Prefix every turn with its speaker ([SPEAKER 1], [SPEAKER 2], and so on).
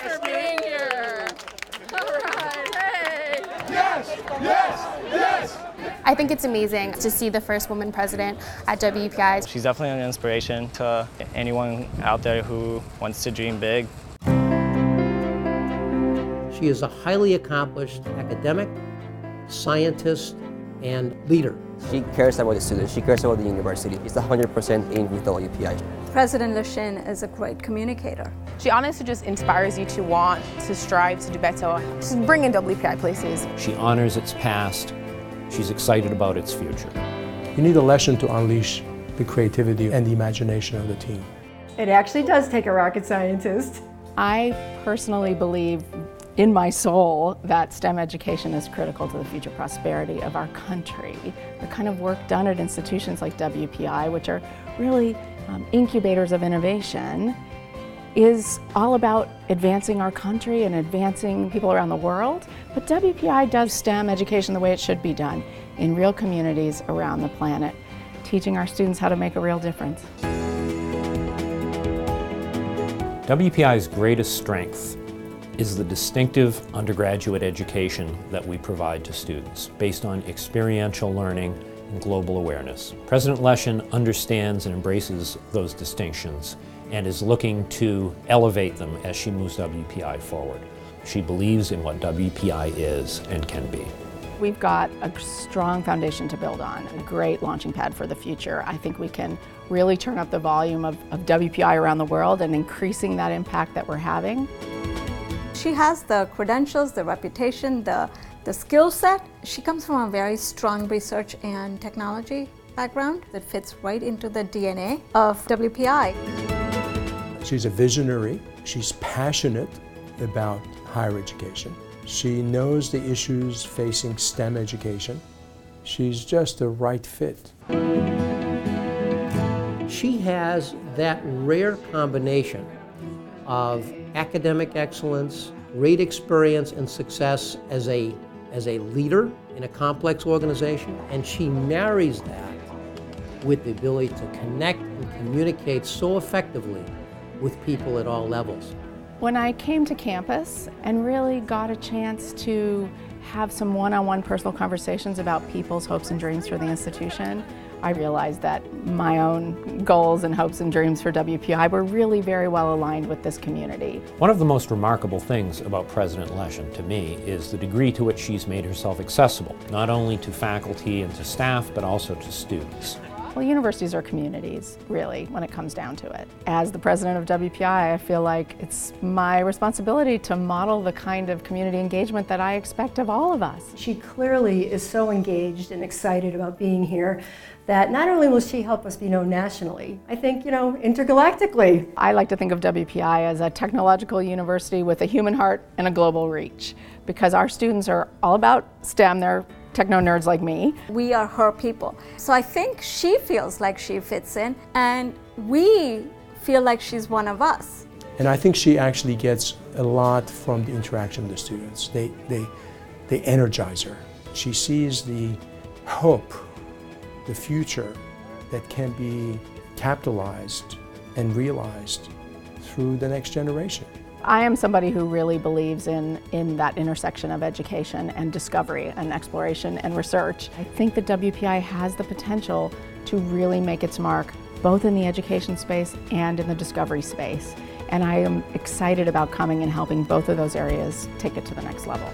[SPEAKER 1] Thanks for being here. All right, hey.
[SPEAKER 2] Yes, yes, yes.
[SPEAKER 3] I think it's amazing to see the first woman president at WPI.
[SPEAKER 4] She's definitely an inspiration to anyone out there who wants to dream big.
[SPEAKER 5] She is a highly accomplished academic, scientist, and leader.
[SPEAKER 6] She cares about the students, she cares about the university. It's 100% in with WPI.
[SPEAKER 7] President Leshin is a great communicator.
[SPEAKER 1] She honestly just inspires you to want to strive to do better. She's bringing WPI places.
[SPEAKER 8] She honors its past. She's excited about its future.
[SPEAKER 9] You need a lesson to unleash the creativity and the imagination of the team.
[SPEAKER 10] It actually does take a rocket scientist.
[SPEAKER 11] I personally believe in my soul that STEM education is critical to the future prosperity of our country. The kind of work done at institutions like WPI, which are really um, incubators of innovation, is all about advancing our country and advancing people around the world. But WPI does STEM education the way it should be done in real communities around the planet, teaching our students how to make a real difference.
[SPEAKER 8] WPI's greatest strength is the distinctive undergraduate education that we provide to students based on experiential learning and global awareness. President Leshin understands and embraces those distinctions and is looking to elevate them as she moves WPI forward. She believes in what WPI is and can be.
[SPEAKER 11] We've got a strong foundation to build on, a great launching pad for the future. I think we can really turn up the volume of, of WPI around the world and increasing that impact that we're having.
[SPEAKER 7] She has the credentials, the reputation, the, the skill set. She comes from a very strong research and technology background that fits right into the DNA of WPI.
[SPEAKER 9] She's a visionary. She's passionate about higher education. She knows the issues facing STEM education. She's just the right fit.
[SPEAKER 5] She has that rare combination of academic excellence, great experience and success as a, as a leader in a complex organization, and she marries that with the ability to connect and communicate so effectively with people at all levels.
[SPEAKER 11] When I came to campus and really got a chance to have some one-on-one personal conversations about people's hopes and dreams for the institution, I realized that my own goals and hopes and dreams for WPI were really very well aligned with this community.
[SPEAKER 8] One of the most remarkable things about President Leshin to me is the degree to which she's made herself accessible, not only to faculty and to staff, but also to students.
[SPEAKER 11] Well, universities are communities, really, when it comes down to it. As the president of WPI, I feel like it's my responsibility to model the kind of community engagement that I expect of all of us.
[SPEAKER 10] She clearly is so engaged and excited about being here that not only will she help us be known nationally, I think, you know, intergalactically.
[SPEAKER 11] I like to think of WPI as a technological university with a human heart and a global reach because our students are all about STEM. They're techno nerds like me.
[SPEAKER 7] We are her people. So I think she feels like she fits in, and we feel like she's one of us.
[SPEAKER 9] And I think she actually gets a lot from the interaction with the students. They, they, they energize her. She sees the hope, the future that can be capitalized and realized through the next generation.
[SPEAKER 11] I am somebody who really believes in, in that intersection of education and discovery and exploration and research. I think that WPI has the potential to really make its mark both in the education space and in the discovery space. And I am excited about coming and helping both of those areas take it to the next level.